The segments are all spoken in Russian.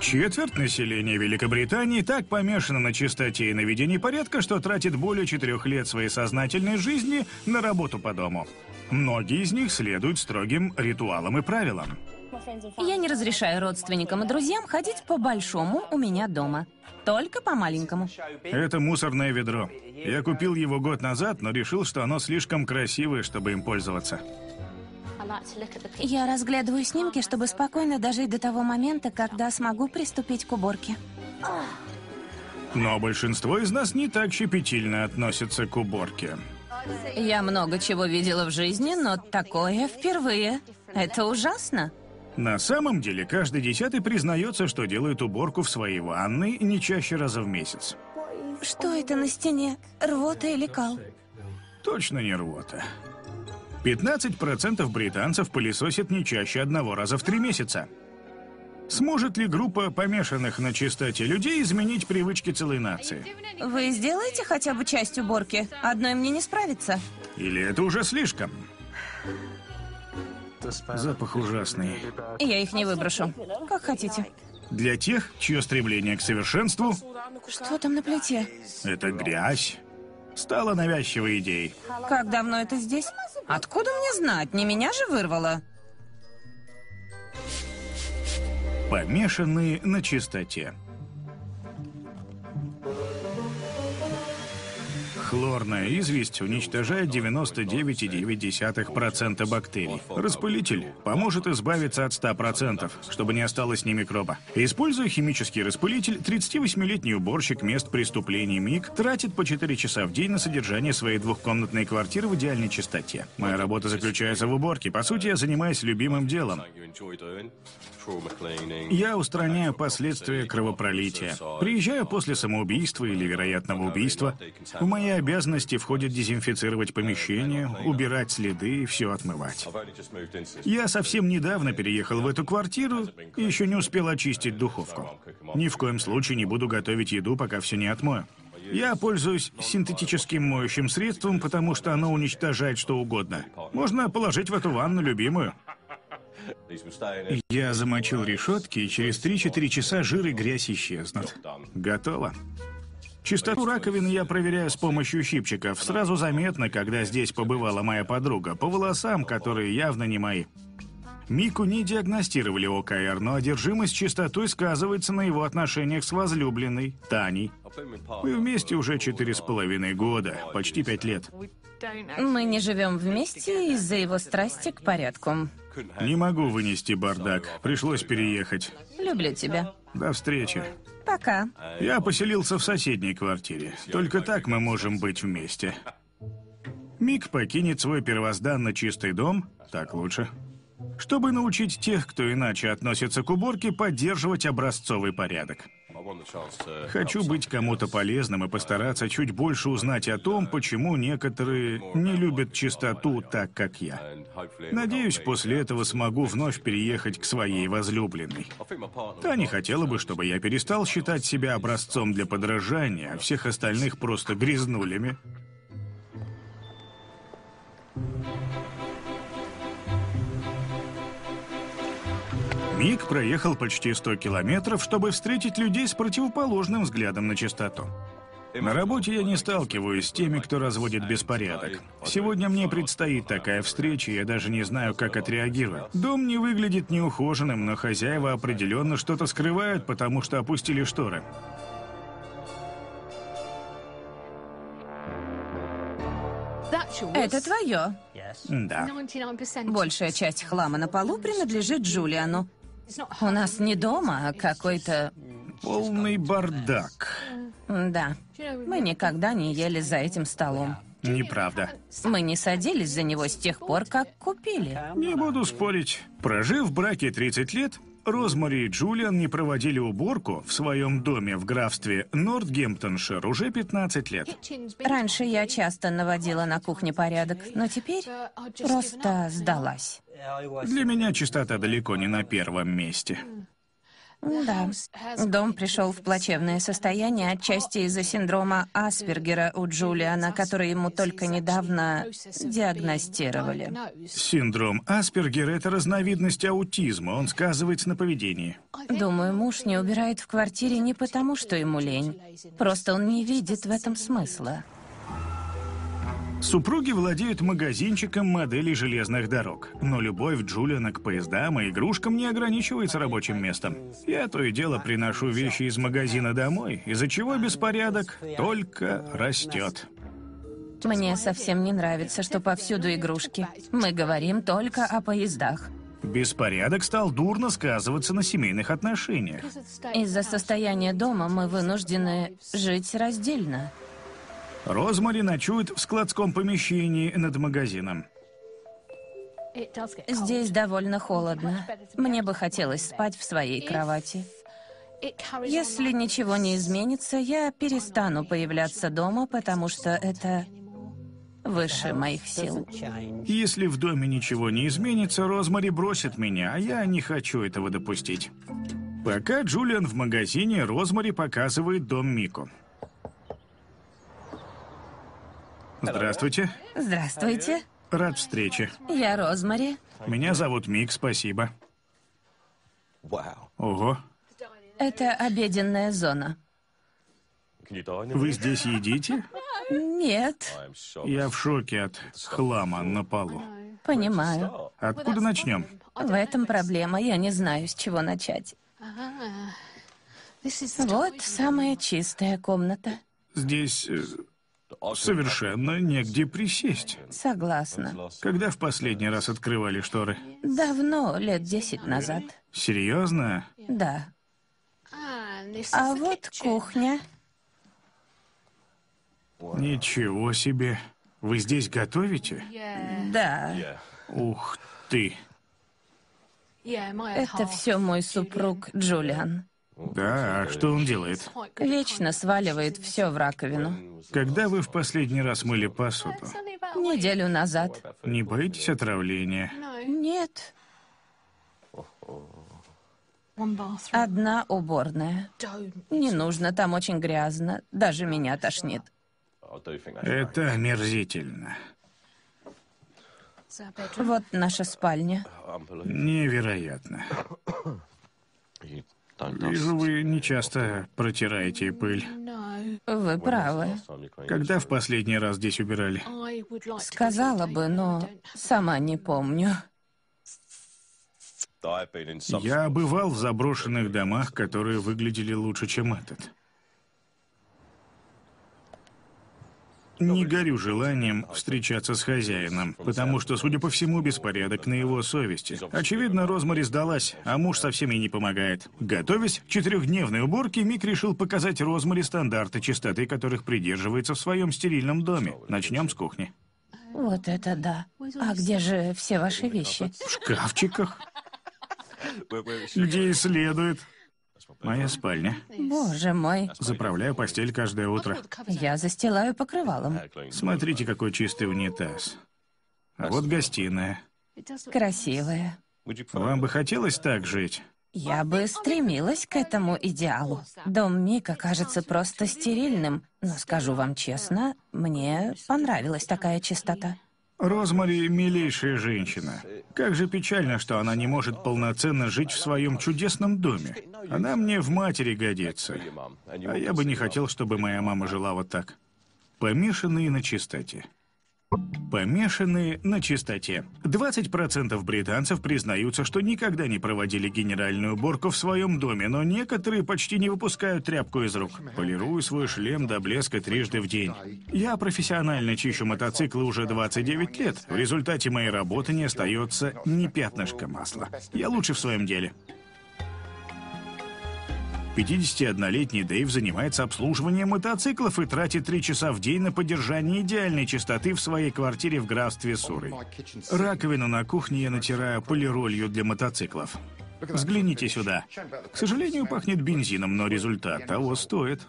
Четверть населения Великобритании так помешана на чистоте и наведении порядка, что тратит более четырех лет своей сознательной жизни на работу по дому. Многие из них следуют строгим ритуалам и правилам. Я не разрешаю родственникам и друзьям ходить по большому у меня дома. Только по маленькому. Это мусорное ведро. Я купил его год назад, но решил, что оно слишком красивое, чтобы им пользоваться. Я разглядываю снимки, чтобы спокойно дожить до того момента, когда смогу приступить к уборке. Но большинство из нас не так щепетильно относятся к уборке. Я много чего видела в жизни, но такое впервые. Это ужасно. На самом деле, каждый десятый признается, что делает уборку в своей ванной не чаще раза в месяц. Что это на стене? Рвота или кал? Точно не рвота. 15% британцев пылесосят не чаще одного раза в три месяца. Сможет ли группа помешанных на чистоте людей изменить привычки целой нации? Вы сделаете хотя бы часть уборки? Одной мне не справиться. Или это уже слишком? Запах ужасный. Я их не выброшу. Как хотите. Для тех, чье стремление к совершенству Что там на плите? – это грязь, стала навязчивой идеей. Как давно это здесь? Откуда мне знать? Не меня же вырвало. Помешанные на чистоте. Хлорная известь уничтожает 99,9% бактерий. Распылитель поможет избавиться от 100%, чтобы не осталось ни микроба. Используя химический распылитель, 38-летний уборщик мест преступлений МИГ тратит по 4 часа в день на содержание своей двухкомнатной квартиры в идеальной чистоте. Моя работа заключается в уборке. По сути, я занимаюсь любимым делом. Я устраняю последствия кровопролития. Приезжаю после самоубийства или вероятного убийства. В мои обязанности входит дезинфицировать помещение, убирать следы и все отмывать. Я совсем недавно переехал в эту квартиру и еще не успел очистить духовку. Ни в коем случае не буду готовить еду, пока все не отмою. Я пользуюсь синтетическим моющим средством, потому что оно уничтожает что угодно. Можно положить в эту ванну любимую. Я замочил решетки, и через 3-4 часа жир и грязь исчезнут. Готово. Чистоту раковины я проверяю с помощью щипчиков. Сразу заметно, когда здесь побывала моя подруга, по волосам, которые явно не мои. Мику не диагностировали ОКР, но одержимость чистотой сказывается на его отношениях с возлюбленной, Таней. Мы вместе уже четыре с половиной года, почти пять лет. Мы не живем вместе из-за его страсти к порядку. Не могу вынести бардак, пришлось переехать. Люблю тебя. До встречи. Пока. Я поселился в соседней квартире. Только так мы можем быть вместе. Мик покинет свой первозданно чистый дом, так лучше, чтобы научить тех, кто иначе относится к уборке, поддерживать образцовый порядок. Хочу быть кому-то полезным и постараться чуть больше узнать о том, почему некоторые не любят чистоту так, как я. Надеюсь, после этого смогу вновь переехать к своей возлюбленной. Та не хотела бы, чтобы я перестал считать себя образцом для подражания, а всех остальных просто грязнулями. Мик проехал почти 100 километров, чтобы встретить людей с противоположным взглядом на чистоту. На работе я не сталкиваюсь с теми, кто разводит беспорядок. Сегодня мне предстоит такая встреча, я даже не знаю, как отреагирую. Дом не выглядит неухоженным, но хозяева определенно что-то скрывают, потому что опустили шторы. Это твое. Да. Большая часть хлама на полу принадлежит Джулиану. У нас не дома, а какой-то... Полный бардак. Да. Мы никогда не ели за этим столом. Неправда. Мы не садились за него с тех пор, как купили. Не буду спорить. Прожив в браке 30 лет, Розмари и Джулиан не проводили уборку в своем доме в графстве Нортгемптоншир уже 15 лет. Раньше я часто наводила на кухне порядок, но теперь просто сдалась. Для меня чистота далеко не на первом месте. Да. Дом пришел в плачевное состояние отчасти из-за синдрома Аспергера у Джулиана, который ему только недавно диагностировали. Синдром Аспергера – это разновидность аутизма, он сказывается на поведении. Думаю, муж не убирает в квартире не потому, что ему лень. Просто он не видит в этом смысла. Супруги владеют магазинчиком моделей железных дорог. Но любовь Джулиана к поездам и игрушкам не ограничивается рабочим местом. Я то и дело приношу вещи из магазина домой, из-за чего беспорядок только растет. Мне совсем не нравится, что повсюду игрушки. Мы говорим только о поездах. Беспорядок стал дурно сказываться на семейных отношениях. Из-за состояния дома мы вынуждены жить раздельно. Розмари ночует в складском помещении над магазином. Здесь довольно холодно. Мне бы хотелось спать в своей кровати. Если ничего не изменится, я перестану появляться дома, потому что это выше моих сил. Если в доме ничего не изменится, Розмари бросит меня, а я не хочу этого допустить. Пока Джулиан в магазине, Розмари показывает дом Мику. Здравствуйте. Здравствуйте, Рад встрече. я Розмари. Меня зовут Мик, спасибо. Ого. Это обеденная зона. Вы здесь едите? Нет, Я в шоке от хлама на полу. понимаю. Откуда начнем? В этом проблема. Я не знаю, с чего начать. Вот самая чистая комната. Здесь э, совершенно негде присесть. Согласна. Когда в последний раз открывали шторы? Давно, лет десять назад. Серьезно? Да. А вот кухня. Ничего себе. Вы здесь готовите? Да. Ух ты. Это все мой супруг Джулиан. Да, а что он делает? Вечно сваливает все в раковину. Когда вы в последний раз мыли посуду? Неделю назад. Не боитесь отравления? Нет. Одна уборная. Не нужно, там очень грязно. Даже меня тошнит. Это омерзительно. Вот наша спальня. Невероятно. Вижу, вы не часто протираете пыль. Вы правы. Когда в последний раз здесь убирали? Сказала бы, но сама не помню. Я бывал в заброшенных домах, которые выглядели лучше, чем этот. Не горю желанием встречаться с хозяином, потому что, судя по всему, беспорядок на его совести. Очевидно, Розмари сдалась, а муж совсем ей не помогает. Готовясь к четырехдневной уборке, Мик решил показать Розмари стандарты чистоты, которых придерживается в своем стерильном доме. Начнем с кухни. Вот это да. А где же все ваши вещи? В шкафчиках. Где и следует. Моя спальня. Боже мой. Заправляю постель каждое утро. Я застилаю покрывалом. Смотрите, какой чистый унитаз. А вот гостиная. Красивая. Вам бы хотелось так жить? Я бы стремилась к этому идеалу. Дом Мика кажется просто стерильным, но скажу вам честно, мне понравилась такая чистота. Розмари – милейшая женщина. Как же печально, что она не может полноценно жить в своем чудесном доме. Она мне в матери годится. А я бы не хотел, чтобы моя мама жила вот так. Помешанные на чистоте. Помешанные на чистоте. 20% британцев признаются, что никогда не проводили генеральную уборку в своем доме, но некоторые почти не выпускают тряпку из рук. Полирую свой шлем до блеска трижды в день. Я профессионально чищу мотоциклы уже 29 лет. В результате моей работы не остается ни пятнышка масла. Я лучше в своем деле. 51-летний Дэйв занимается обслуживанием мотоциклов и тратит 3 часа в день на поддержание идеальной чистоты в своей квартире в графстве Сурой. Раковину на кухне я натираю полиролью для мотоциклов. Взгляните сюда. К сожалению, пахнет бензином, но результат того стоит.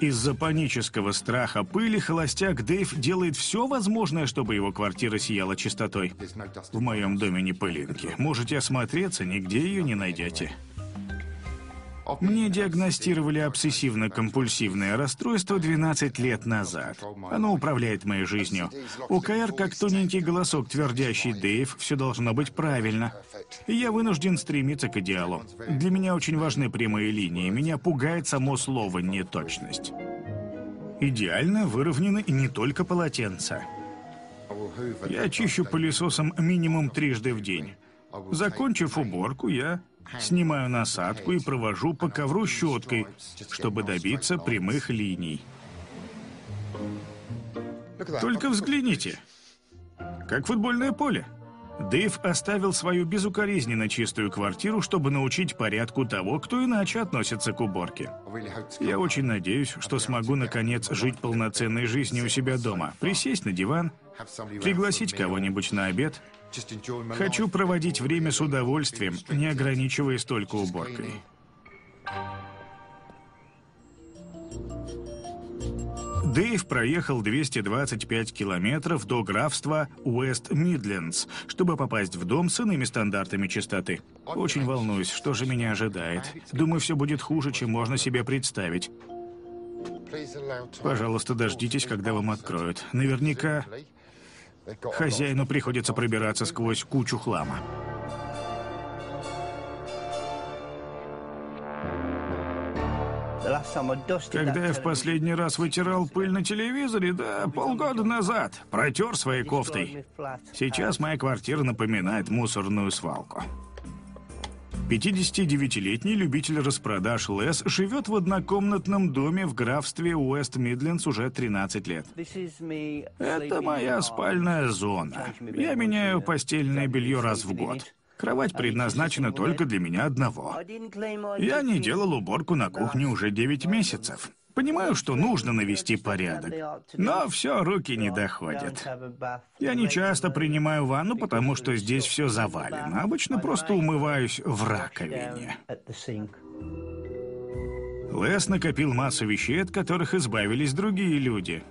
Из-за панического страха пыли холостяк Дэйв делает все возможное, чтобы его квартира сияла чистотой. В моем доме не пылинки. Можете осмотреться, нигде ее не найдете. Мне диагностировали обсессивно-компульсивное расстройство 12 лет назад. Оно управляет моей жизнью. ОКР как тоненький голосок, твердящий «Дэйв, все должно быть правильно». Я вынужден стремиться к идеалу. Для меня очень важны прямые линии. Меня пугает само слово «неточность». Идеально выровнены не только полотенца. Я чищу пылесосом минимум трижды в день. Закончив уборку, я снимаю насадку и провожу по ковру щеткой, чтобы добиться прямых линий. Только взгляните. Как футбольное поле. Дэйв оставил свою безукоризненно чистую квартиру, чтобы научить порядку того, кто иначе относится к уборке. Я очень надеюсь, что смогу наконец жить полноценной жизнью у себя дома, присесть на диван, пригласить кого-нибудь на обед. Хочу проводить время с удовольствием, не ограничиваясь только уборкой. Дэйв проехал 225 километров до графства Уэст-Мидлендс, чтобы попасть в дом с иными стандартами чистоты. Очень волнуюсь, что же меня ожидает. Думаю, все будет хуже, чем можно себе представить. Пожалуйста, дождитесь, когда вам откроют. Наверняка хозяину приходится пробираться сквозь кучу хлама. Когда я в последний раз вытирал пыль на телевизоре, да, полгода назад, протер своей кофтой. Сейчас моя квартира напоминает мусорную свалку. 59-летний любитель распродаж Лес живет в однокомнатном доме в графстве Уэст-Мидлендс уже 13 лет. Это моя спальная зона. Я меняю постельное белье раз в год. Кровать предназначена только для меня одного. Я не делал уборку на кухне уже 9 месяцев. Понимаю, что нужно навести порядок, но все, руки не доходят. Я не часто принимаю ванну, потому что здесь все завалено. Обычно просто умываюсь в раковине. Лес накопил массу вещей, от которых избавились другие люди.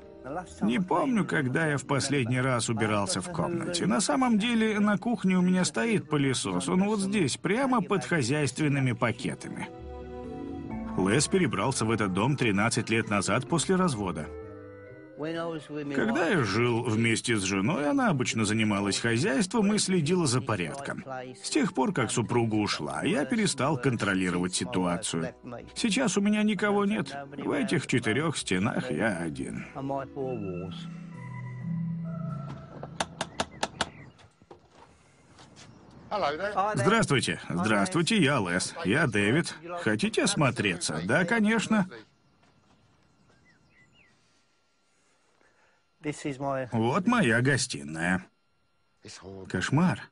Не помню, когда я в последний раз убирался в комнате. На самом деле, на кухне у меня стоит пылесос. Он вот здесь, прямо под хозяйственными пакетами. Лес перебрался в этот дом 13 лет назад после развода. Когда я жил вместе с женой, она обычно занималась хозяйством и следила за порядком. С тех пор, как супруга ушла, я перестал контролировать ситуацию. Сейчас у меня никого нет. В этих четырех стенах я один. Здравствуйте. Здравствуйте, я Лес. Я Дэвид. Хотите осмотреться? Да, конечно. Вот моя гостиная. Кошмар.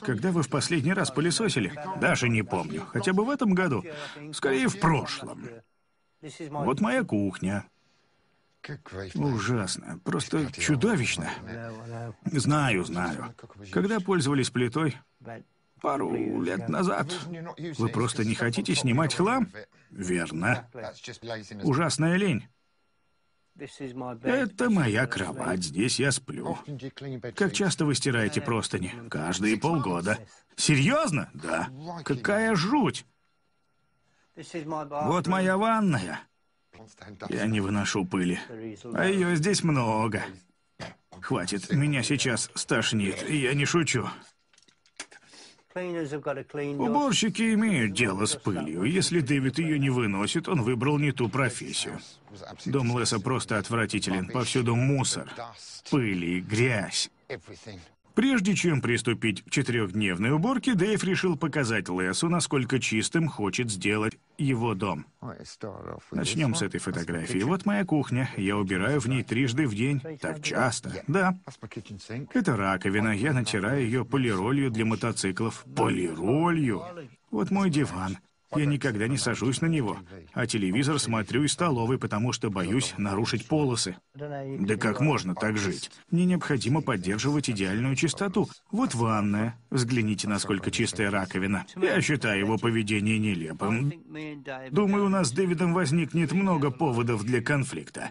Когда вы в последний раз пылесосили? Даже не помню. Хотя бы в этом году. Скорее, в прошлом. Вот моя кухня. Ужасно. Просто чудовищно. Знаю, знаю. Когда пользовались плитой? Пару лет назад. Вы просто не хотите снимать хлам? Верно. Ужасная лень. Это моя кровать, здесь я сплю. Как часто вы стираете простыни? Каждые полгода. Серьезно? Да. Какая жуть! Вот моя ванная. Я не выношу пыли. А ее здесь много. Хватит, меня сейчас стошнит, я не шучу. Уборщики имеют дело с пылью. Если Дэвид ее не выносит, он выбрал не ту профессию. Дом Леса просто отвратителен. Повсюду мусор, пыль и грязь. Прежде чем приступить к четырехдневной уборке, Дэйв решил показать Лесу, насколько чистым хочет сделать его дом. Начнем с этой фотографии. Вот моя кухня. Я убираю в ней трижды в день. Так часто. Да. Это раковина. Я натираю ее полиролью для мотоциклов. Полиролью? Вот мой диван. Я никогда не сажусь на него, а телевизор смотрю из столовой, потому что боюсь нарушить полосы. Да как можно так жить? Мне необходимо поддерживать идеальную чистоту. Вот ванная. Взгляните, насколько чистая раковина. Я считаю его поведение нелепым. Думаю, у нас с Дэвидом возникнет много поводов для конфликта.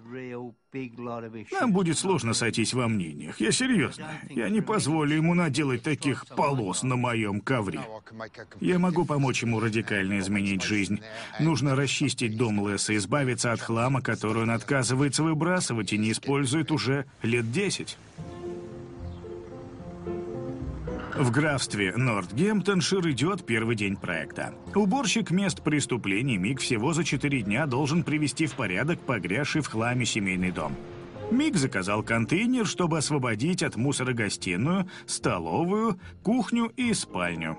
Нам будет сложно сойтись во мнениях. Я серьезно. Я не позволю ему наделать таких полос на моем ковре. Я могу помочь ему радикально изменить жизнь. Нужно расчистить дом Леса, избавиться от хлама, который он отказывается выбрасывать и не использует уже лет десять. В графстве Нортгемптоншир идет первый день проекта. Уборщик мест преступлений Мик всего за четыре дня должен привести в порядок погрязший в хламе семейный дом. Мик заказал контейнер, чтобы освободить от мусора гостиную, столовую, кухню и спальню.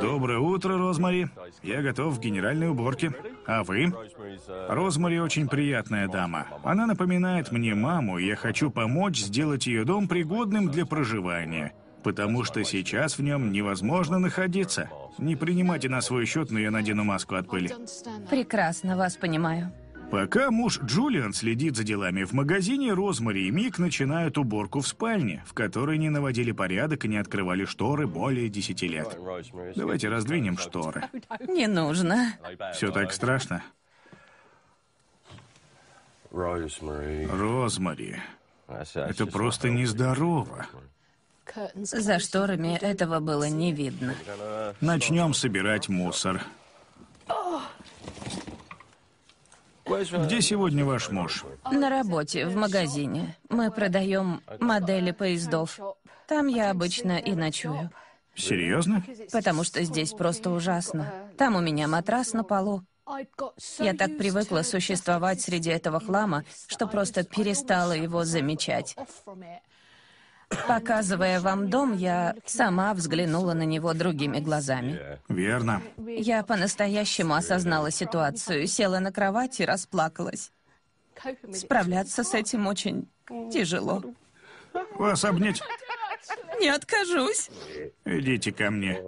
Доброе утро, Розмари. Я готов к генеральной уборке. А вы? Розмари очень приятная дама. Она напоминает мне маму, и я хочу помочь сделать ее дом пригодным для проживания. Потому что сейчас в нем невозможно находиться. Не принимайте на свой счет, но я надену маску от пыли. Прекрасно вас понимаю. Пока муж Джулиан следит за делами в магазине, Розмари и Мик начинают уборку в спальне, в которой не наводили порядок и не открывали шторы более десяти лет. Давайте раздвинем шторы. Не нужно. Все так страшно. Розмари, это просто нездорово. За шторами этого было не видно. Начнем собирать мусор. Где сегодня ваш муж? На работе, в магазине. Мы продаем модели поездов. Там я обычно и ночую. Серьезно? Потому что здесь просто ужасно. Там у меня матрас на полу. Я так привыкла существовать среди этого хлама, что просто перестала его замечать. Показывая вам дом, я сама взглянула на него другими глазами. Верно. Я по-настоящему осознала ситуацию, села на кровать и расплакалась. Справляться с этим очень тяжело. Вас обнять? Не откажусь. Идите ко мне.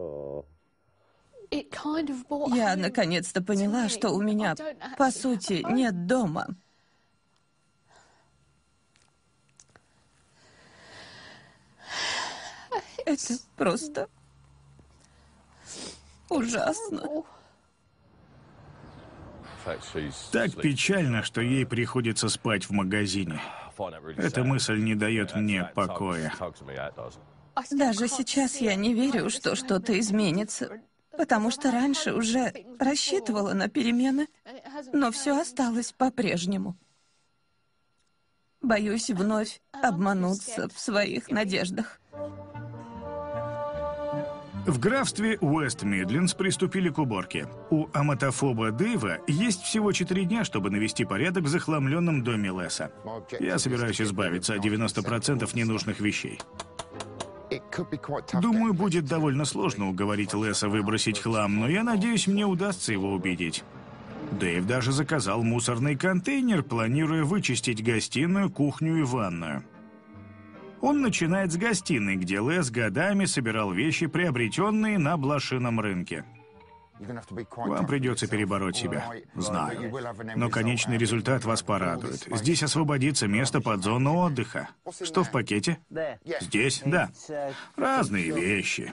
Я наконец-то поняла, что у меня, по сути, нет дома. Это просто ужасно. Так печально, что ей приходится спать в магазине. Эта мысль не дает мне покоя. Даже сейчас я не верю, что что-то изменится, потому что раньше уже рассчитывала на перемены, но все осталось по-прежнему. Боюсь вновь обмануться в своих надеждах. В графстве Уэст-Мидлендс приступили к уборке. У аматофоба Дэйва есть всего четыре дня, чтобы навести порядок в захламленном доме Леса. Я собираюсь избавиться от 90% ненужных вещей. Думаю, будет довольно сложно уговорить Леса выбросить хлам, но я надеюсь, мне удастся его убедить. Дэйв даже заказал мусорный контейнер, планируя вычистить гостиную, кухню и ванную. Он начинает с гостиной, где Лес годами собирал вещи, приобретенные на блошином рынке. Вам придется перебороть себя. Знаю. Но конечный результат вас порадует. Здесь освободится место под зону отдыха. Что в пакете? Здесь? Да. Разные вещи.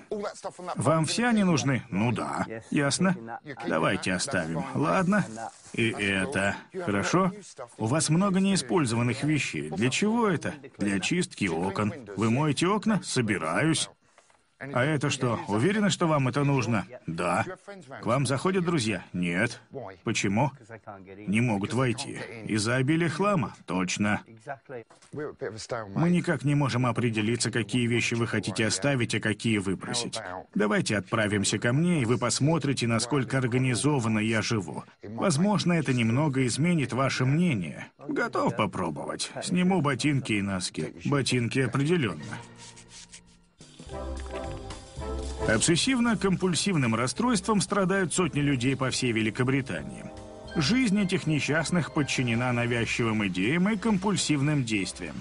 Вам все они нужны? Ну да. Ясно. Давайте оставим. Ладно. И это. Хорошо? У вас много неиспользованных вещей. Для чего это? Для чистки окон. Вы моете окна? Собираюсь. А это что, уверены, что вам это нужно? Да. К вам заходят друзья? Нет. Почему? Не могут войти. Из-за обилия хлама? Точно. Мы никак не можем определиться, какие вещи вы хотите оставить, а какие выбросить. Давайте отправимся ко мне, и вы посмотрите, насколько организованно я живу. Возможно, это немного изменит ваше мнение. Готов попробовать. Сниму ботинки и носки. Ботинки определенно. Обсессивно-компульсивным расстройством страдают сотни людей по всей Великобритании. Жизнь этих несчастных подчинена навязчивым идеям и компульсивным действиям.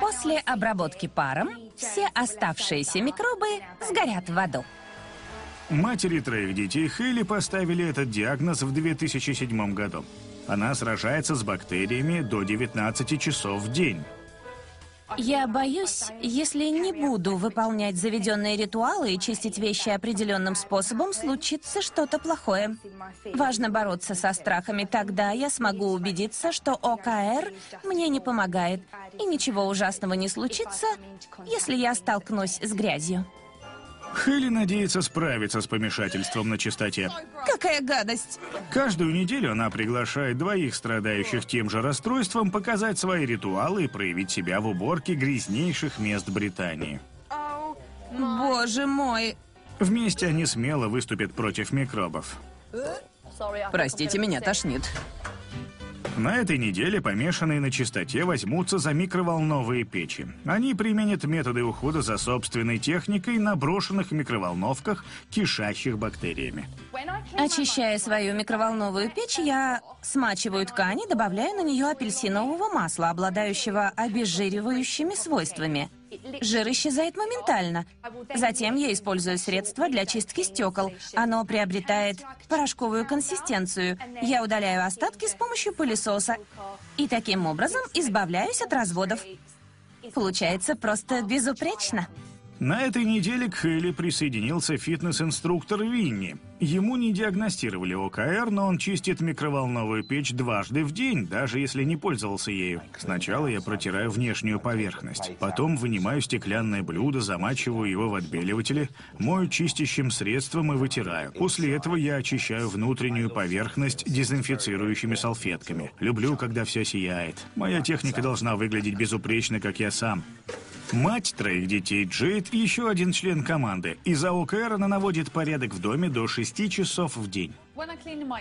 После обработки паром все оставшиеся микробы сгорят в аду. Матери троих детей Хейли поставили этот диагноз в 2007 году. Она сражается с бактериями до 19 часов в день. Я боюсь, если не буду выполнять заведенные ритуалы и чистить вещи определенным способом, случится что-то плохое. Важно бороться со страхами, тогда я смогу убедиться, что ОКР мне не помогает, и ничего ужасного не случится, если я столкнусь с грязью. Хелли надеется справиться с помешательством на чистоте. Какая гадость! Каждую неделю она приглашает двоих страдающих тем же расстройством показать свои ритуалы и проявить себя в уборке грязнейших мест Британии. Боже мой! Вместе они смело выступят против микробов. Простите, меня тошнит. На этой неделе помешанные на чистоте возьмутся за микроволновые печи. Они применят методы ухода за собственной техникой на брошенных микроволновках, кишащих бактериями. Очищая свою микроволновую печь, я смачиваю ткань и добавляю на нее апельсинового масла, обладающего обезжиривающими свойствами. Жир исчезает моментально. Затем я использую средство для чистки стекол. Оно приобретает порошковую консистенцию. Я удаляю остатки с помощью пылесоса. И таким образом избавляюсь от разводов. Получается просто безупречно. На этой неделе к Хейли присоединился фитнес-инструктор Винни. Ему не диагностировали ОКР, но он чистит микроволновую печь дважды в день, даже если не пользовался ею. Сначала я протираю внешнюю поверхность, потом вынимаю стеклянное блюдо, замачиваю его в отбеливателе, мою чистящим средством и вытираю. После этого я очищаю внутреннюю поверхность дезинфицирующими салфетками. Люблю, когда все сияет. Моя техника должна выглядеть безупречно, как я сам. Мать троих детей Джейд – еще один член команды. Из-за ОКР она наводит порядок в доме до 6 часов в день.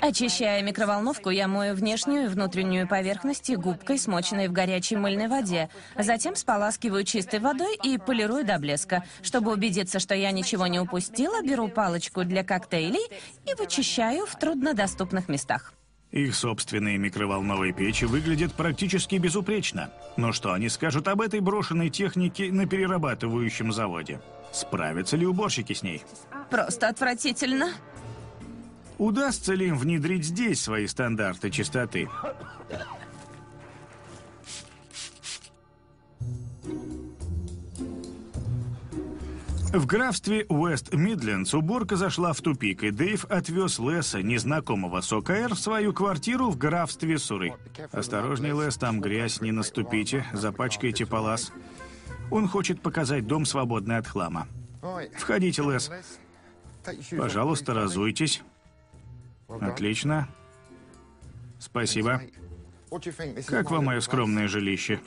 Очищая микроволновку, я мою внешнюю и внутреннюю поверхности губкой, смоченной в горячей мыльной воде. Затем споласкиваю чистой водой и полирую до блеска. Чтобы убедиться, что я ничего не упустила, беру палочку для коктейлей и вычищаю в труднодоступных местах. Их собственные микроволновые печи выглядят практически безупречно. Но что они скажут об этой брошенной технике на перерабатывающем заводе? Справятся ли уборщики с ней? Просто отвратительно. Удастся ли им внедрить здесь свои стандарты чистоты? В графстве Уэст-Мидлендс уборка зашла в тупик, и Дэйв отвез Леса, незнакомого с в свою квартиру в графстве Суры. «Осторожней, Лес, там грязь, не наступите, запачкайте палас». Он хочет показать дом, свободный от хлама. «Входите, Лес. Пожалуйста, разуйтесь». «Отлично. Спасибо. Как вам мое скромное жилище?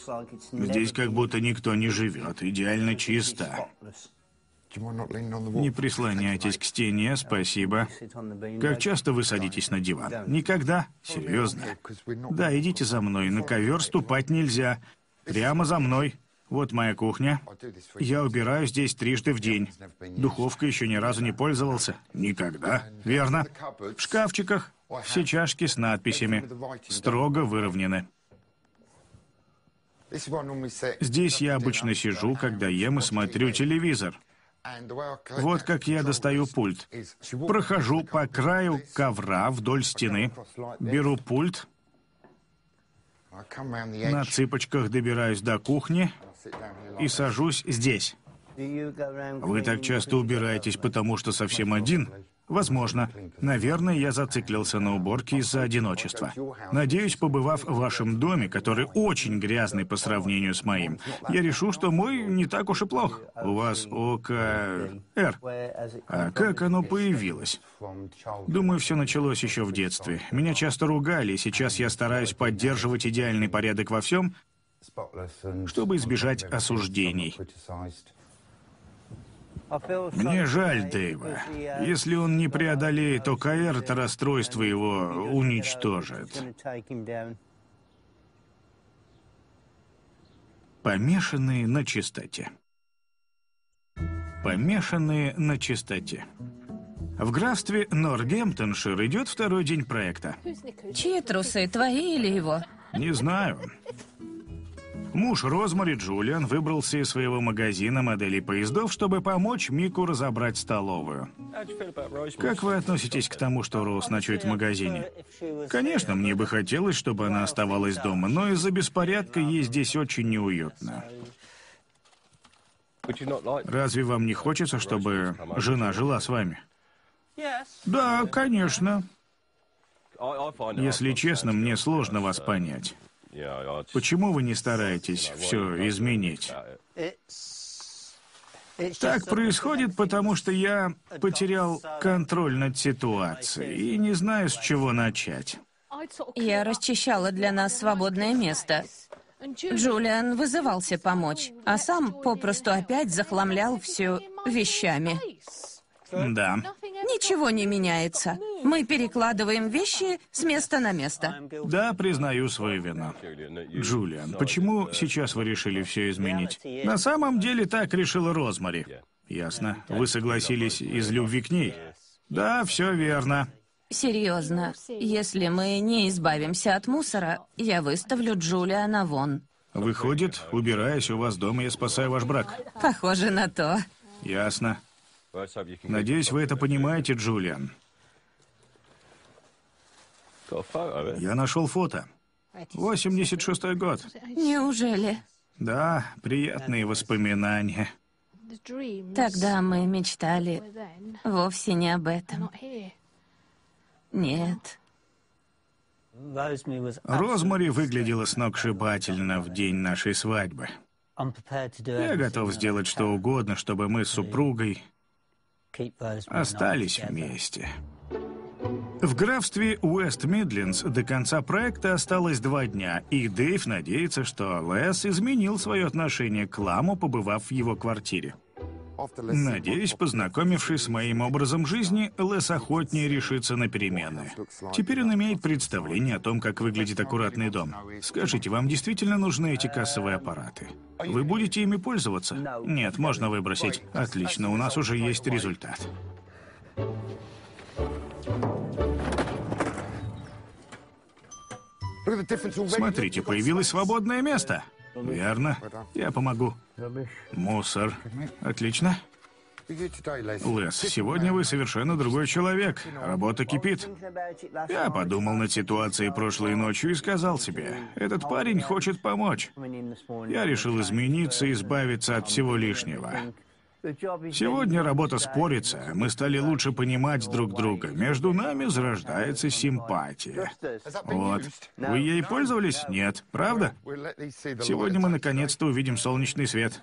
Здесь как будто никто не живет, идеально чисто». Не прислоняйтесь к стене, спасибо. Как часто вы садитесь на диван? Никогда? Серьезно? Да, идите за мной. На ковер ступать нельзя. Прямо за мной. Вот моя кухня. Я убираю здесь трижды в день. Духовка еще ни разу не пользовался. Никогда. Верно. В шкафчиках все чашки с надписями. Строго выровнены. Здесь я обычно сижу, когда ем и смотрю телевизор. Вот как я достаю пульт. Прохожу по краю ковра вдоль стены, беру пульт, на цыпочках добираюсь до кухни и сажусь здесь. Вы так часто убираетесь, потому что совсем один? Возможно. Наверное, я зациклился на уборке из-за одиночества. Надеюсь, побывав в вашем доме, который очень грязный по сравнению с моим, я решу, что мой не так уж и плох. У вас ОКР. А как оно появилось? Думаю, все началось еще в детстве. Меня часто ругали, и сейчас я стараюсь поддерживать идеальный порядок во всем, чтобы избежать осуждений. Мне жаль Дэйва. Если он не преодолеет ОКР, то расстройство его уничтожит. Помешанные на чистоте. Помешанные на чистоте. В графстве Норгемптоншир идет второй день проекта. Чьи трусы, твои или его? Не знаю. Муж Розмари, Джулиан, выбрался из своего магазина моделей поездов, чтобы помочь Мику разобрать столовую. Как вы относитесь к тому, что Роуз ночует в магазине? Конечно, мне бы хотелось, чтобы она оставалась дома, но из-за беспорядка ей здесь очень неуютно. Разве вам не хочется, чтобы жена жила с вами? Да, конечно. Если честно, мне сложно вас понять. Почему вы не стараетесь все изменить? Так происходит, потому что я потерял контроль над ситуацией и не знаю, с чего начать. Я расчищала для нас свободное место. Джулиан вызывался помочь, а сам попросту опять захламлял все вещами. Да. Ничего не меняется. Мы перекладываем вещи с места на место. Да, признаю свою вину. Джулиан, почему сейчас вы решили все изменить? На самом деле так решила Розмари. Ясно. Вы согласились из любви к ней? Да, все верно. Серьезно, если мы не избавимся от мусора, я выставлю Джулиана вон. Выходит, убираясь у вас дома, я спасаю ваш брак. Похоже на то. Ясно. Надеюсь, вы это понимаете, Джулиан. Я нашел фото. 86-й год. Неужели? Да, приятные воспоминания. Тогда мы мечтали вовсе не об этом. Нет. Розмари выглядела сногсшибательно в день нашей свадьбы. Я готов сделать что угодно, чтобы мы с супругой остались вместе. В графстве Уэст-Мидлендс до конца проекта осталось два дня, и Дэйв надеется, что Лес изменил свое отношение к Ламу, побывав в его квартире. Надеюсь, познакомившись с моим образом жизни, Лес охотнее решится на перемены. Теперь он имеет представление о том, как выглядит аккуратный дом. Скажите, вам действительно нужны эти кассовые аппараты? Вы будете ими пользоваться? Нет, можно выбросить. Отлично, у нас уже есть результат. Смотрите, появилось свободное место. Верно. Я помогу. Мусор. Отлично. Лес, сегодня вы совершенно другой человек. Работа кипит. Я подумал над ситуацией прошлой ночью и сказал себе, этот парень хочет помочь. Я решил измениться и избавиться от всего лишнего. Сегодня работа спорится, мы стали лучше понимать друг друга. Между нами зарождается симпатия. Вот. Вы ей пользовались? Нет. Правда? Сегодня мы наконец-то увидим солнечный свет.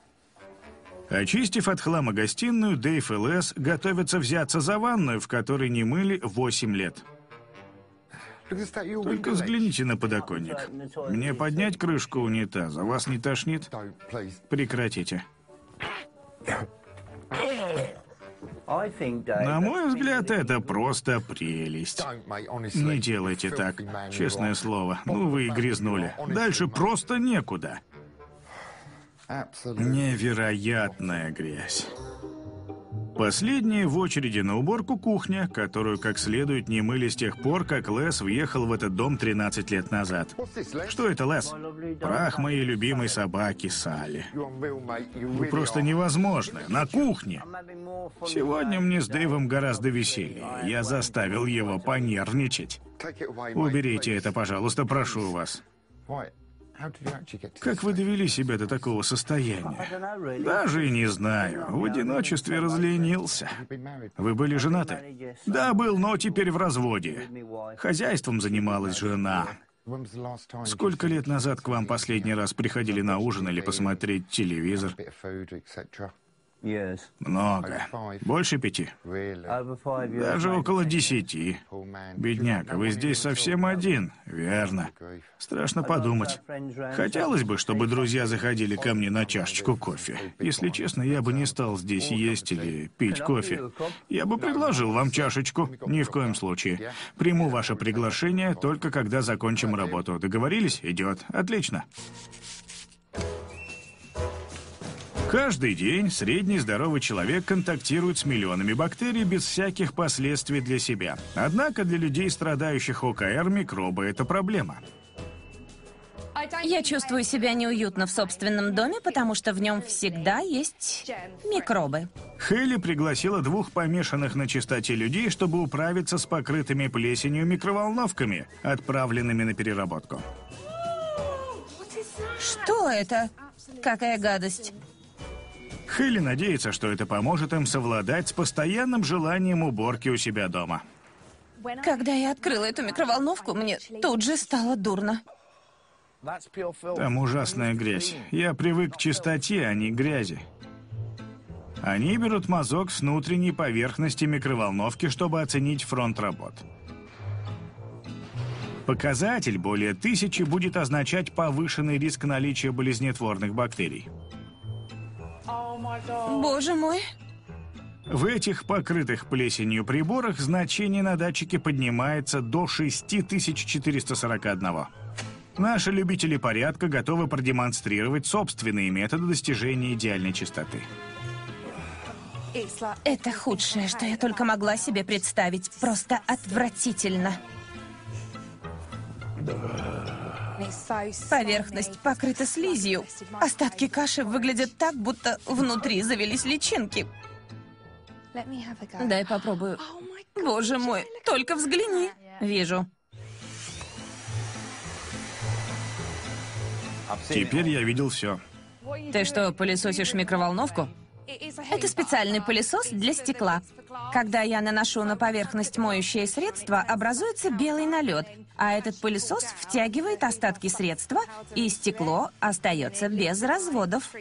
Очистив от хлама гостиную, Дэйв и Лес готовятся взяться за ванную, в которой не мыли 8 лет. Только взгляните на подоконник. Мне поднять крышку унитаза? Вас не тошнит? Прекратите. На мой взгляд, это просто прелесть. Не делайте так. Честное слово. Ну, вы и грязнули. Дальше просто некуда. Невероятная грязь. Последняя в очереди на уборку кухня, которую как следует не мыли с тех пор, как Лес въехал в этот дом 13 лет назад. Что это, Лес? Прах моей любимой собаки Салли. Вы просто невозможны. На кухне. Сегодня мне с Дэйвом гораздо веселее. Я заставил его понервничать. Уберите это, пожалуйста, прошу вас. Как вы довели себя до такого состояния? Даже и не знаю. В одиночестве разленился. Вы были женаты? Да, был, но теперь в разводе. Хозяйством занималась жена. Сколько лет назад к вам последний раз приходили на ужин или посмотреть телевизор? Много. Больше пяти? Даже около десяти. Бедняка, вы здесь совсем один, верно? Страшно подумать. Хотелось бы, чтобы друзья заходили ко мне на чашечку кофе. Если честно, я бы не стал здесь есть или пить кофе. Я бы предложил вам чашечку. Ни в коем случае. Приму ваше приглашение только когда закончим работу. Договорились? Идет. Отлично. Каждый день средний здоровый человек контактирует с миллионами бактерий без всяких последствий для себя. Однако для людей, страдающих ОКР, микробы – это проблема. Я чувствую себя неуютно в собственном доме, потому что в нем всегда есть микробы. Хелли пригласила двух помешанных на чистоте людей, чтобы управиться с покрытыми плесенью микроволновками, отправленными на переработку. Что это? Какая гадость. Хелли надеется, что это поможет им совладать с постоянным желанием уборки у себя дома. Когда я открыла эту микроволновку, мне тут же стало дурно. Там ужасная грязь. Я привык к чистоте, а не к грязи. Они берут мазок с внутренней поверхности микроволновки, чтобы оценить фронт работ. Показатель более тысячи будет означать повышенный риск наличия болезнетворных бактерий. Боже мой. В этих покрытых плесенью приборах значение на датчике поднимается до 6441. Наши любители порядка готовы продемонстрировать собственные методы достижения идеальной чистоты. Это худшее, что я только могла себе представить. Просто отвратительно. Поверхность покрыта слизью. Остатки каши выглядят так, будто внутри завелись личинки. Дай попробую. Боже мой, только взгляни. Вижу. Теперь я видел все. Ты что, пылесосишь микроволновку? Это специальный пылесос для стекла. Когда я наношу на поверхность моющее средство, образуется белый налет, а этот пылесос втягивает остатки средства, и стекло остается без разводов.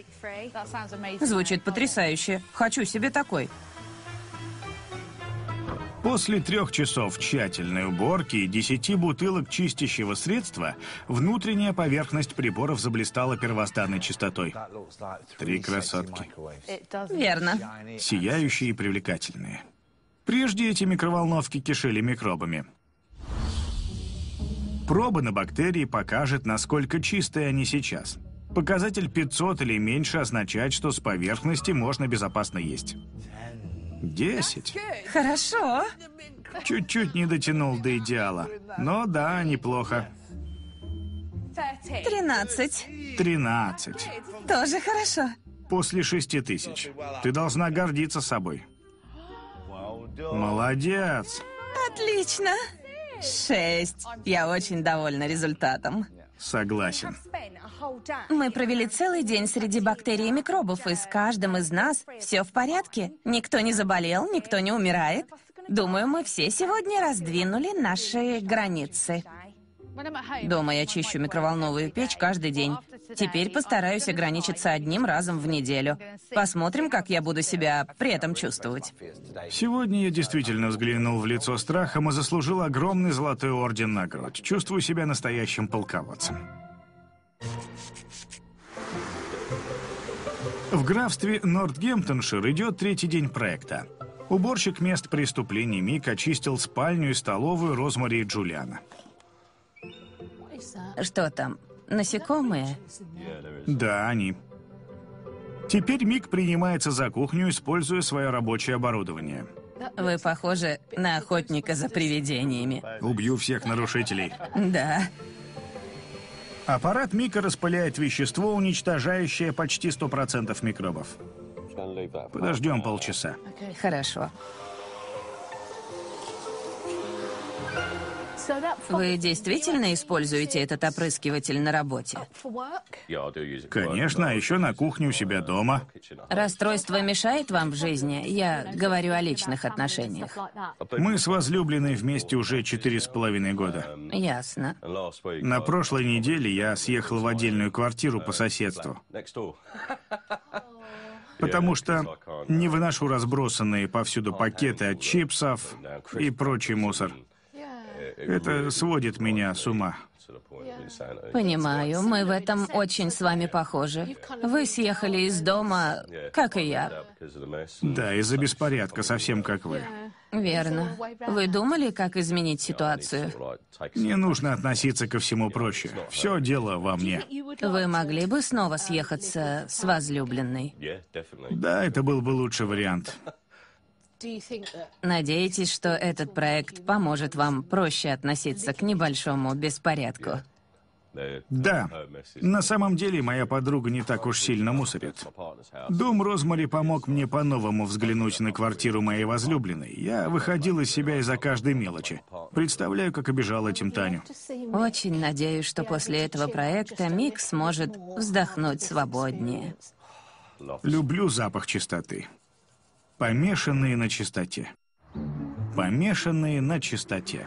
Звучит потрясающе. Хочу себе такой. После трех часов тщательной уборки и десяти бутылок чистящего средства внутренняя поверхность приборов заблистала первозданной чистотой. Три красотки. Верно. Сияющие и привлекательные. Прежде эти микроволновки кишели микробами. Проба на бактерии покажет, насколько чистые они сейчас. Показатель 500 или меньше означает, что с поверхности можно безопасно есть. Десять. Хорошо. Чуть-чуть не дотянул до идеала. Но да, неплохо. Тринадцать. Тринадцать. Тоже хорошо. После шести тысяч. Ты должна гордиться собой. Молодец. Отлично. Шесть. Я очень довольна результатом. Согласен. Мы провели целый день среди бактерий и микробов, и с каждым из нас все в порядке. Никто не заболел, никто не умирает. Думаю, мы все сегодня раздвинули наши границы. Дома я чищу микроволновую печь каждый день. Теперь постараюсь ограничиться одним разом в неделю. Посмотрим, как я буду себя при этом чувствовать. Сегодня я действительно взглянул в лицо страхом и заслужил огромный золотой орден на грудь. Чувствую себя настоящим полководцем. В графстве Нортгемптоншир идет третий день проекта. Уборщик мест преступлений Мик очистил спальню и столовую Розмари и Джулиана. Что там? Насекомые? Да, они. Теперь Мик принимается за кухню, используя свое рабочее оборудование. Вы похожи на охотника за привидениями. Убью всех нарушителей. Да. Аппарат Мика распыляет вещество, уничтожающее почти 100% микробов. Подождем полчаса. Хорошо. Вы действительно используете этот опрыскиватель на работе? Конечно, а еще на кухне у себя дома. Расстройство мешает вам в жизни? Я говорю о личных отношениях. Мы с возлюбленной вместе уже четыре с половиной года. Ясно. На прошлой неделе я съехал в отдельную квартиру по соседству. Потому что не выношу разбросанные повсюду пакеты от чипсов и прочий мусор. Это сводит меня с ума. Понимаю, мы в этом очень с вами похожи. Вы съехали из дома, как и я. Да, из-за беспорядка, совсем как вы. Верно. Вы думали, как изменить ситуацию? Не нужно относиться ко всему проще. Все дело во мне. Вы могли бы снова съехаться с возлюбленной? Да, это был бы лучший вариант. Надеетесь, что этот проект поможет вам проще относиться к небольшому беспорядку? Да. На самом деле, моя подруга не так уж сильно мусорит. Дом Розмари помог мне по-новому взглянуть на квартиру моей возлюбленной. Я выходил из себя из-за каждой мелочи. Представляю, как обижал этим Таню. Очень надеюсь, что после этого проекта Мик сможет вздохнуть свободнее. Люблю запах чистоты. Помешанные на чистоте. Помешанные на чистоте.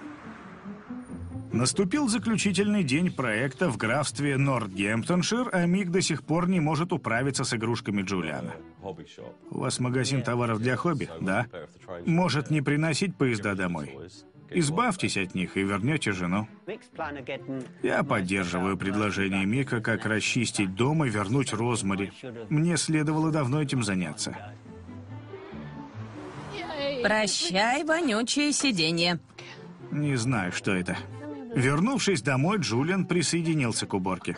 Наступил заключительный день проекта в графстве Нортгемптоншир, а Мик до сих пор не может управиться с игрушками Джулиана. У вас магазин товаров для хобби, да? Может не приносить поезда домой. Избавьтесь от них и вернете жену. Я поддерживаю предложение Мика, как расчистить дом и вернуть Розмари. Мне следовало давно этим заняться. Прощай, вонючее сиденье. Не знаю, что это. Вернувшись домой, Джулиан присоединился к уборке.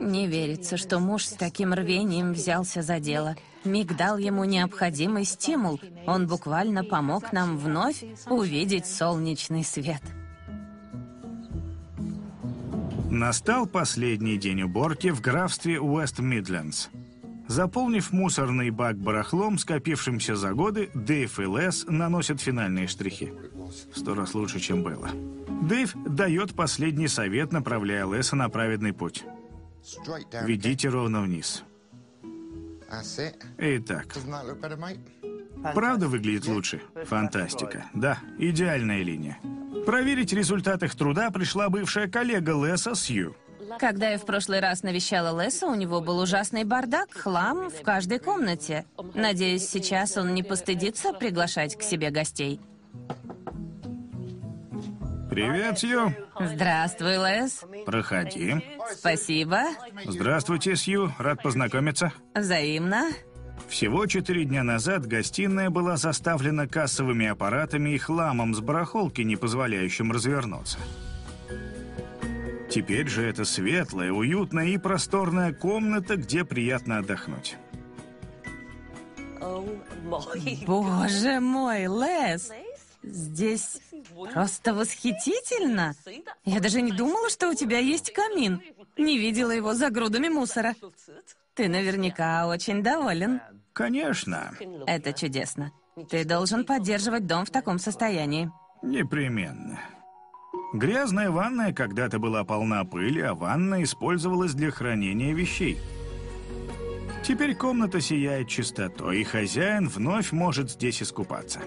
Не верится, что муж с таким рвением взялся за дело. Миг дал ему необходимый стимул. Он буквально помог нам вновь увидеть солнечный свет. Настал последний день уборки в графстве Уэст-Мидлендс. Заполнив мусорный бак барахлом, скопившимся за годы, Дэйв и Лес наносят финальные штрихи. Сто раз лучше, чем было. Дэйв дает последний совет, направляя Леса на праведный путь. Ведите ровно вниз. Итак, правда выглядит лучше? Фантастика. Да, идеальная линия. Проверить результат их труда пришла бывшая коллега Леса Сью. Когда я в прошлый раз навещала Леса, у него был ужасный бардак, хлам в каждой комнате. Надеюсь, сейчас он не постыдится приглашать к себе гостей. Привет, Сью. Здравствуй, Лес. Проходи. Спасибо. Здравствуйте, Сью. Рад познакомиться. Взаимно. Всего четыре дня назад гостиная была заставлена кассовыми аппаратами и хламом с барахолки, не позволяющим развернуться. Теперь же это светлая, уютная и просторная комната, где приятно отдохнуть. Боже мой, Лес! Здесь просто восхитительно. Я даже не думала, что у тебя есть камин. Не видела его за грудами мусора. Ты наверняка очень доволен. Конечно, Это чудесно. Ты должен поддерживать дом в таком состоянии. непременно. Грязная ванная когда-то была полна пыли, а ванна использовалась для хранения вещей. Теперь комната сияет чистотой, и хозяин вновь может здесь искупаться.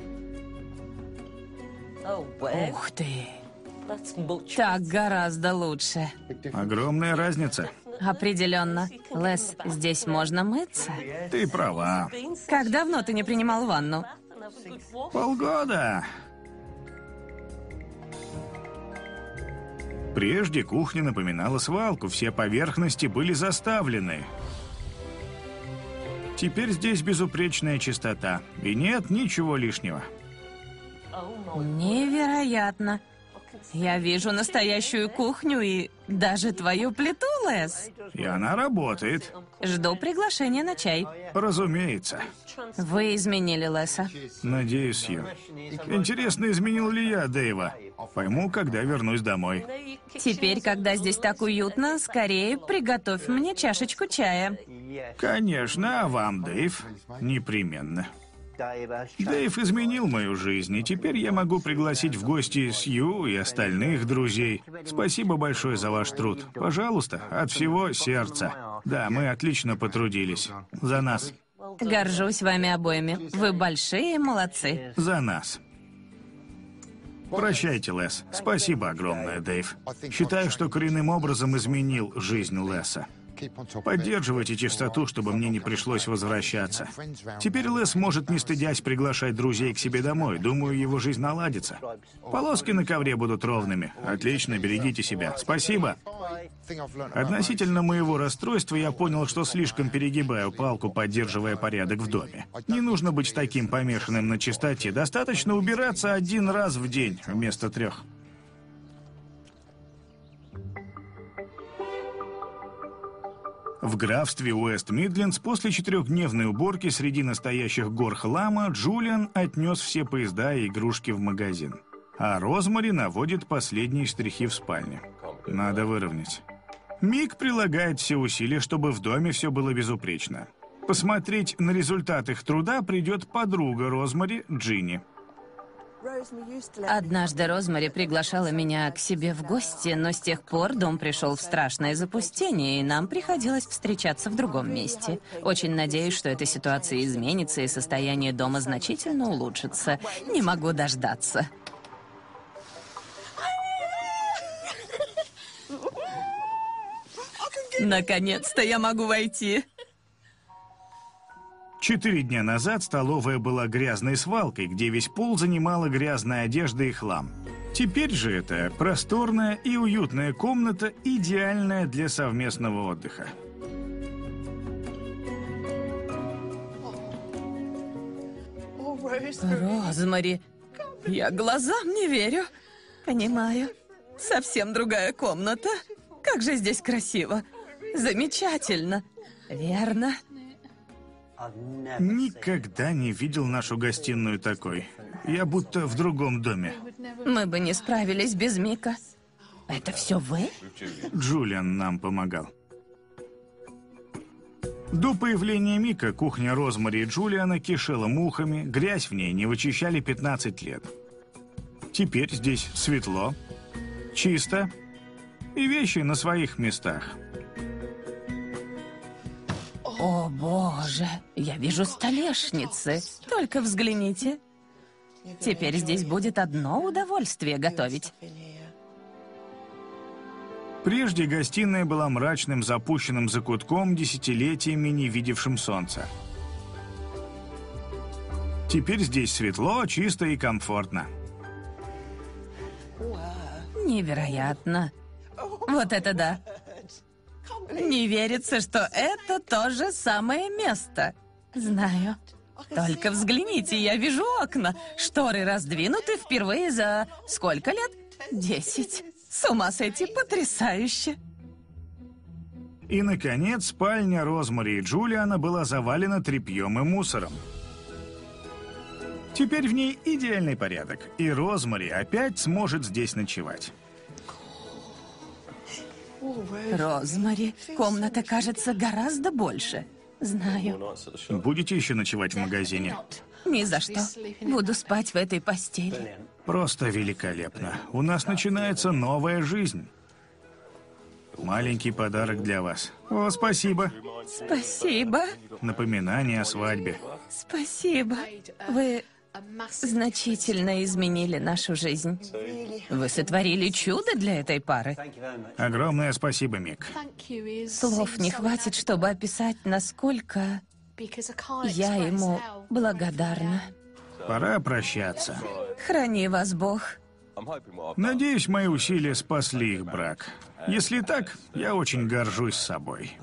Ух ты! Так гораздо лучше. Огромная разница. Определенно. Лес, здесь можно мыться? Ты права. Как давно ты не принимал ванну? Полгода. Прежде кухня напоминала свалку, все поверхности были заставлены. Теперь здесь безупречная чистота, и нет ничего лишнего. Невероятно. Я вижу настоящую кухню и даже твою плиту, Лес. И она работает, Жду приглашения на чай. разумеется. Вы изменили Леса. Надеюсь, Ю. Интересно, изменил ли я Дэйва? Пойму, когда вернусь домой. Теперь, когда здесь так уютно, скорее приготовь мне чашечку чая. Конечно, а вам, Дэйв? Непременно. Дэйв изменил мою жизнь, и теперь я могу пригласить в гости Сью и остальных друзей. Спасибо большое за ваш труд. Пожалуйста, от всего сердца. Да, мы отлично потрудились. За нас. Горжусь вами обоими. Вы большие молодцы. За нас. Прощайте, Лес. Спасибо огромное, Дэйв. Считаю, что коренным образом изменил жизнь Леса. Поддерживайте чистоту, чтобы мне не пришлось возвращаться. Теперь Лес может, не стыдясь, приглашать друзей к себе домой. Думаю, его жизнь наладится. Полоски на ковре будут ровными. Отлично, берегите себя. Спасибо. Относительно моего расстройства я понял, что слишком перегибаю палку, поддерживая порядок в доме. Не нужно быть таким помешанным на чистоте. Достаточно убираться один раз в день вместо трех. В графстве Уэст-Мидлендс после четырехдневной уборки среди настоящих гор хлама Джулиан отнес все поезда и игрушки в магазин. А Розмари наводит последние штрихи в спальне. Надо выровнять. Мик прилагает все усилия, чтобы в доме все было безупречно. Посмотреть на результат их труда придет подруга Розмари, Джинни. Однажды Розмари приглашала меня к себе в гости, но с тех пор дом пришел в страшное запустение, и нам приходилось встречаться в другом месте. Очень надеюсь, что эта ситуация изменится, и состояние дома значительно улучшится. Не могу дождаться. Наконец-то я могу войти. Четыре дня назад столовая была грязной свалкой, где весь пол занимала грязная одежда и хлам. Теперь же это просторная и уютная комната, идеальная для совместного отдыха. Розмари, я глазам не верю. Понимаю. Совсем другая комната. Как же здесь красиво. Замечательно. Верно. Никогда не видел нашу гостиную такой. Я будто в другом доме. Мы бы не справились без Мика. Это все вы? Джулиан нам помогал. До появления Мика кухня Розмари и Джулиана кишела мухами, грязь в ней не вычищали 15 лет. Теперь здесь светло, чисто и вещи на своих местах. О, боже, я вижу столешницы. Только взгляните. Теперь здесь будет одно удовольствие готовить. Прежде гостиная была мрачным запущенным закутком, десятилетиями не видевшим солнца. Теперь здесь светло, чисто и комфортно. Невероятно. Вот это да. Не верится, что это то же самое место. Знаю. Только взгляните, я вижу окна. Шторы раздвинуты впервые за сколько лет? Десять. С ума сойти потрясающе. И, наконец, спальня Розмари и Джулиана была завалена тряпьем и мусором. Теперь в ней идеальный порядок, и Розмари опять сможет здесь ночевать. Розмари, комната кажется гораздо больше. Знаю. Будете еще ночевать в магазине? Ни за что. Буду спать в этой постели. Просто великолепно. У нас начинается новая жизнь. Маленький подарок для вас. О, спасибо. Спасибо. Напоминание о свадьбе. Спасибо. Вы значительно изменили нашу жизнь. Вы сотворили чудо для этой пары. Огромное спасибо, Мик. Слов не хватит, чтобы описать, насколько я ему благодарна. Пора прощаться. Храни вас Бог. Надеюсь, мои усилия спасли их брак. Если так, я очень горжусь собой.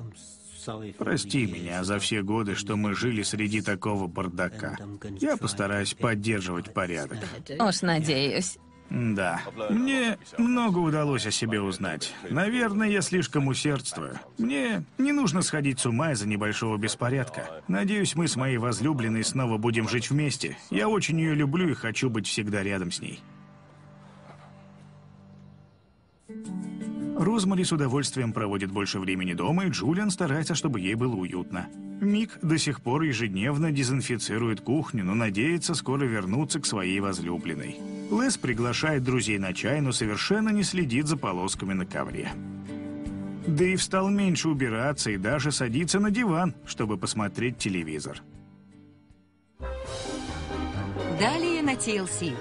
Прости меня за все годы, что мы жили среди такого бардака. Я постараюсь поддерживать порядок. Уж надеюсь. Да. Мне много удалось о себе узнать. Наверное, я слишком усердствую. Мне не нужно сходить с ума из-за небольшого беспорядка. Надеюсь, мы с моей возлюбленной снова будем жить вместе. Я очень ее люблю и хочу быть всегда рядом с ней. Розмари с удовольствием проводит больше времени дома, и Джулиан старается, чтобы ей было уютно. Мик до сих пор ежедневно дезинфицирует кухню, но надеется скоро вернуться к своей возлюбленной. Лес приглашает друзей на чай, но совершенно не следит за полосками на ковре. Дэйв стал меньше убираться и даже садиться на диван, чтобы посмотреть телевизор. Далее на TLC.